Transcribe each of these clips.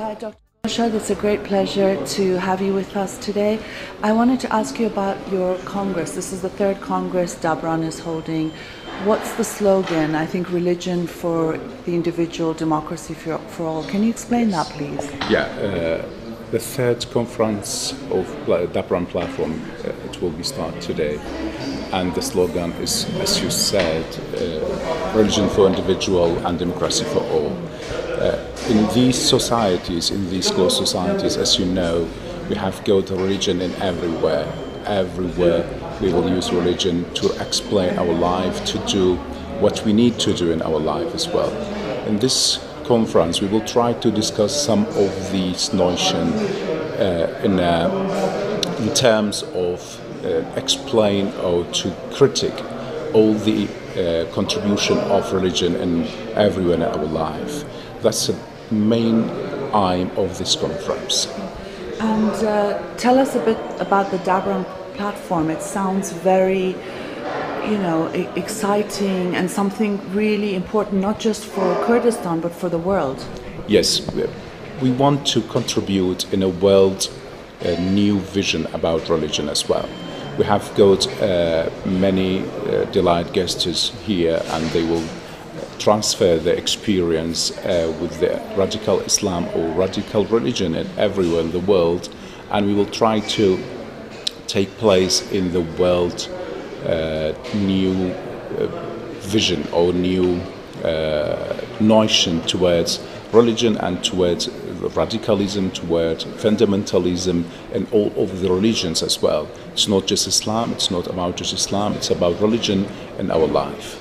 Uh, Dr. Shad, it's a great pleasure to have you with us today. I wanted to ask you about your Congress. This is the third Congress Dabran is holding. What's the slogan? I think religion for the individual, democracy for, for all. Can you explain that, please? Yeah, uh, the third conference of Dabran platform, uh, it will be start today. And the slogan is, as you said, uh, religion for individual and democracy for all. In these societies, in these closed societies, as you know, we have got religion in everywhere. Everywhere we will use religion to explain our life, to do what we need to do in our life as well. In this conference, we will try to discuss some of these notions uh, in, uh, in terms of uh, explain or to critic all the uh, contribution of religion in everywhere in our life. That's the main aim of this conference. And uh, tell us a bit about the Dabran platform. It sounds very, you know, exciting and something really important, not just for Kurdistan, but for the world. Yes, we want to contribute in a world a new vision about religion as well. We have got uh, many uh, delight guests here, and they will transfer the experience uh, with the radical Islam or radical religion everywhere in the world, and we will try to take place in the world uh, new uh, vision or new uh, notion towards religion and towards radicalism, towards fundamentalism, and all of the religions as well. It's not just Islam, it's not about just Islam, it's about religion and our life.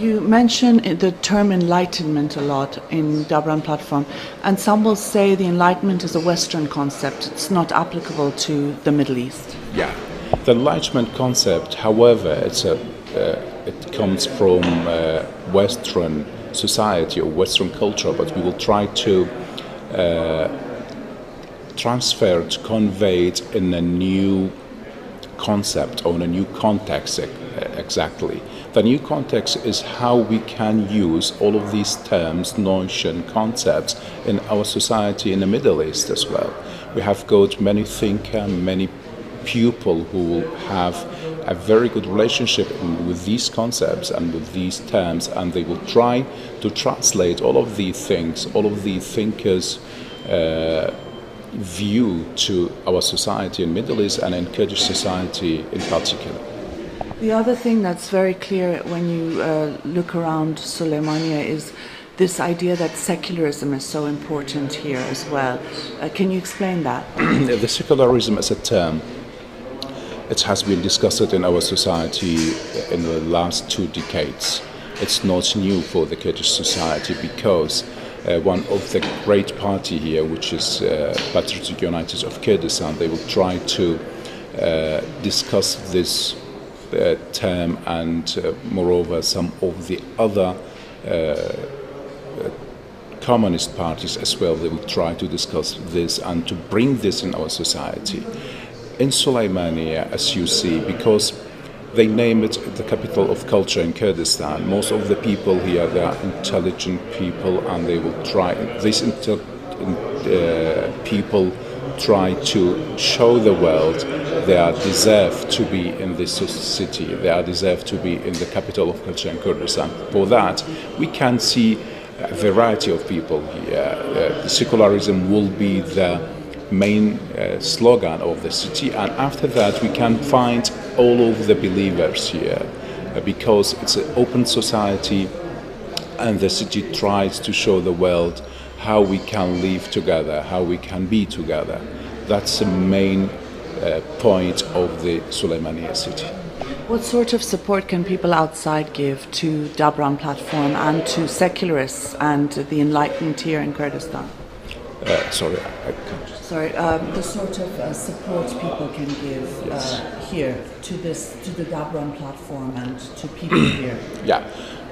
You mention the term enlightenment a lot in Dabran platform, and some will say the enlightenment is a Western concept. It's not applicable to the Middle East. Yeah, the enlightenment concept, however, it's a uh, it comes from uh, Western society or Western culture, but we will try to uh, transfer to convey it in a new concept or in a new context exactly. The new context is how we can use all of these terms, notion, concepts in our society in the Middle East as well. We have got many thinkers, many people who have a very good relationship with these concepts and with these terms, and they will try to translate all of these things, all of these thinkers' uh, view to our society in Middle East and in Kurdish society in particular. The other thing that's very clear when you uh, look around Suleymania is this idea that secularism is so important here as well. Uh, can you explain that? the secularism as a term, it has been discussed in our society in the last two decades. It's not new for the Kurdish society because uh, one of the great party here, which is uh, Patriotic Union of Kurdistan, they will try to uh, discuss this term and uh, moreover some of the other uh, communist parties as well. They will try to discuss this and to bring this in our society. In Suleimania, as you see, because they name it the capital of culture in Kurdistan. Most of the people here they are intelligent people, and they will try. These inter, uh, people try to show the world they are deserve to be in this city, they are deserve to be in the capital of culture in Kurdistan. For that, we can see a variety of people here. Uh, secularism will be the main uh, slogan of the city, and after that, we can find all of the believers here uh, because it's an open society, and the city tries to show the world how we can live together, how we can be together. That's the main uh, point of the Suleimania city. What sort of support can people outside give to Dabran platform and to secularists and the enlightened here in Kurdistan? Uh, sorry, Sorry, um, the sort of uh, support people can give uh, here to this to the Dabran platform and to people here. Yeah,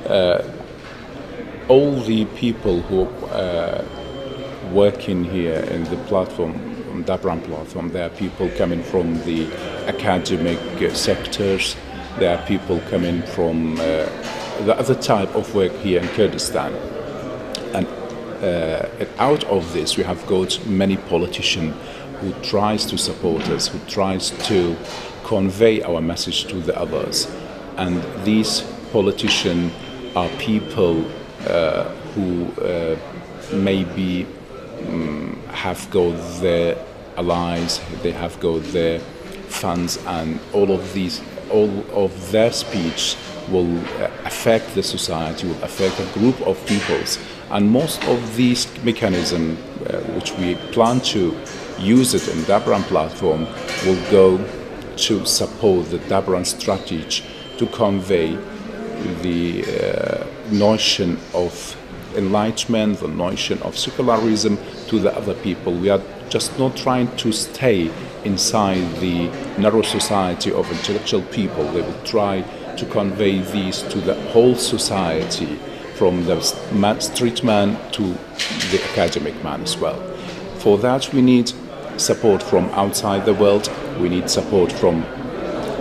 uh, all the people who are working here in the platform Dabran platform. There are people coming from the academic uh, sectors. There are people coming from uh, the other type of work here in Kurdistan. And uh, out of this, we have got many politicians who tries to support us, who tries to convey our message to the others. And these politicians are people uh, who uh, maybe um, have got their allies, they have got their funds, and all of these, all of their speech will uh, affect the society, will affect a group of peoples. And most of these mechanisms, uh, which we plan to use it in Dabran platform, will go to support the Dabran strategy to convey the uh, notion of enlightenment, the notion of secularism to the other people. We are just not trying to stay inside the narrow society of intellectual people. They will try to convey these to the whole society, from the street man to the academic man as well. For that, we need support from outside the world, we need support from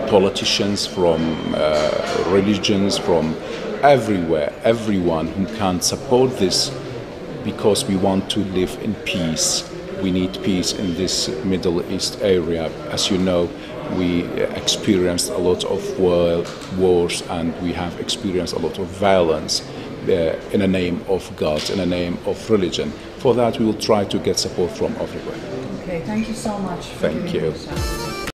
politicians, from uh, religions, from everywhere, everyone who can support this because we want to live in peace. We need peace in this Middle East area. As you know, we experienced a lot of war, wars and we have experienced a lot of violence uh, in the name of God, in the name of religion. For that, we will try to get support from everywhere. Okay, thank you so much. Thank you.